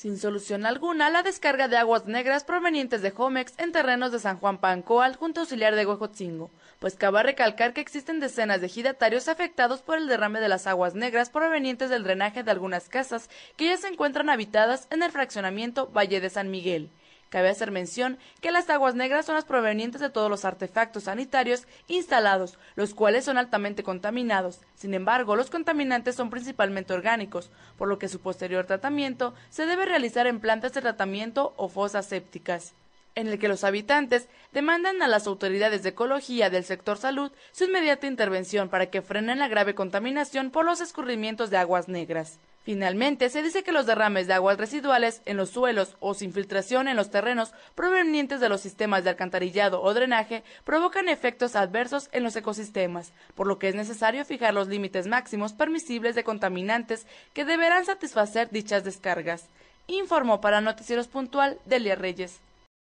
Sin solución alguna, la descarga de aguas negras provenientes de Jomex en terrenos de San Juan Pancoal junto Auxiliar de Huejotzingo, pues cabe recalcar que existen decenas de ejidatarios afectados por el derrame de las aguas negras provenientes del drenaje de algunas casas que ya se encuentran habitadas en el fraccionamiento Valle de San Miguel. Cabe hacer mención que las aguas negras son las provenientes de todos los artefactos sanitarios instalados, los cuales son altamente contaminados. Sin embargo, los contaminantes son principalmente orgánicos, por lo que su posterior tratamiento se debe realizar en plantas de tratamiento o fosas sépticas en el que los habitantes demandan a las autoridades de ecología del sector salud su inmediata intervención para que frenen la grave contaminación por los escurrimientos de aguas negras. Finalmente, se dice que los derrames de aguas residuales en los suelos o sin filtración en los terrenos provenientes de los sistemas de alcantarillado o drenaje provocan efectos adversos en los ecosistemas, por lo que es necesario fijar los límites máximos permisibles de contaminantes que deberán satisfacer dichas descargas. Informó para Noticieros Puntual Delia Reyes.